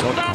Bensound.com.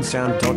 Bensound.com.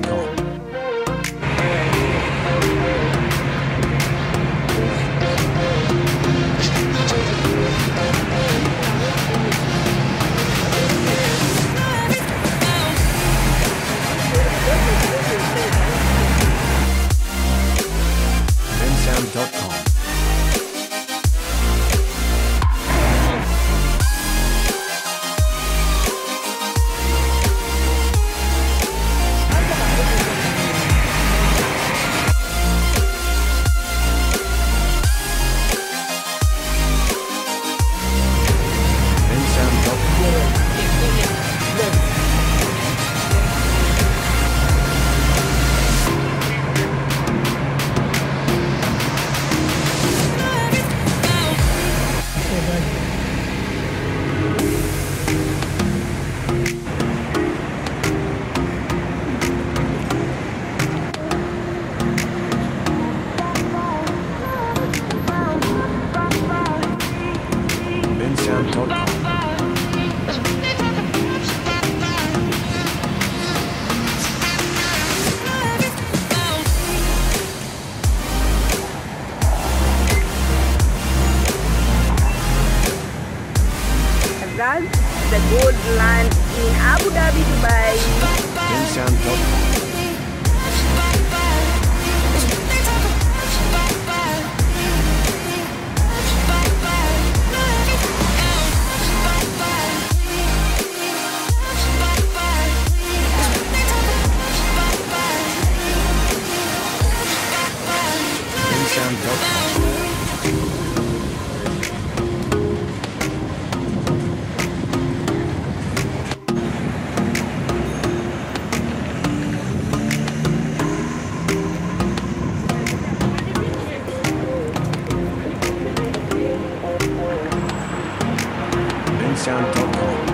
gold land in Abu Dhabi, Dubai. Bensound.com.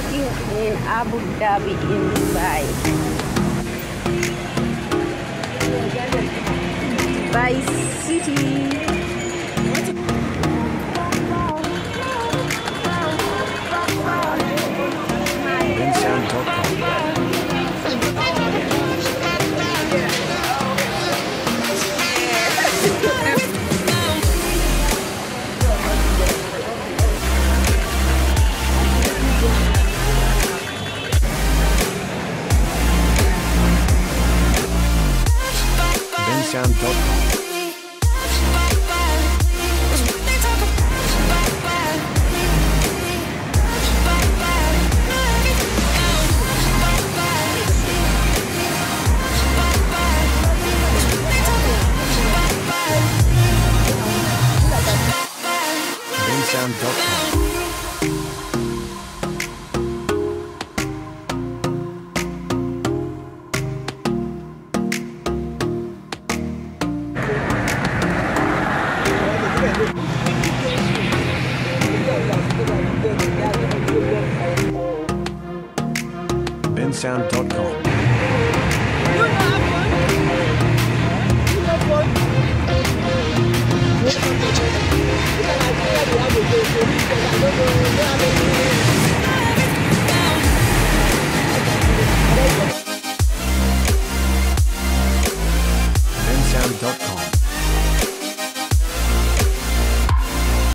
walking in Abu Dhabi in Dubai. Dubai City. sound.com. sound.com. bensound.com.